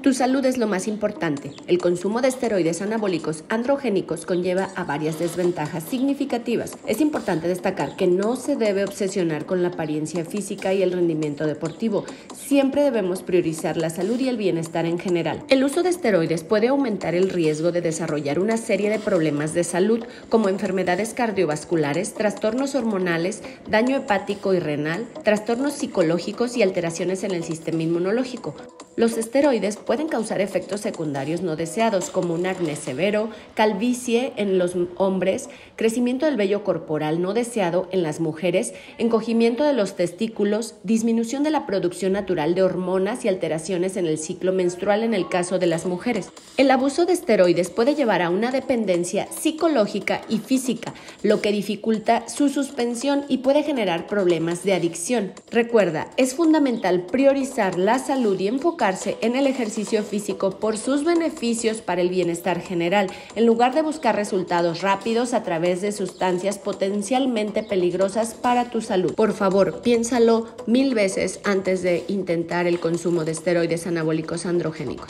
Tu salud es lo más importante. El consumo de esteroides anabólicos androgénicos conlleva a varias desventajas significativas. Es importante destacar que no se debe obsesionar con la apariencia física y el rendimiento deportivo. Siempre debemos priorizar la salud y el bienestar en general. El uso de esteroides puede aumentar el riesgo de desarrollar una serie de problemas de salud como enfermedades cardiovasculares, trastornos hormonales, daño hepático y renal, trastornos psicológicos y alteraciones en el sistema inmunológico. Los esteroides pueden causar efectos secundarios no deseados como un acné severo, calvicie en los hombres, crecimiento del vello corporal no deseado en las mujeres, encogimiento de los testículos, disminución de la producción natural de hormonas y alteraciones en el ciclo menstrual en el caso de las mujeres. El abuso de esteroides puede llevar a una dependencia psicológica y física, lo que dificulta su suspensión y puede generar problemas de adicción. Recuerda, es fundamental priorizar la salud y enfocar en el ejercicio físico por sus beneficios para el bienestar general, en lugar de buscar resultados rápidos a través de sustancias potencialmente peligrosas para tu salud. Por favor, piénsalo mil veces antes de intentar el consumo de esteroides anabólicos androgénicos.